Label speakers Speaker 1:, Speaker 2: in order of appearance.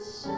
Speaker 1: sun.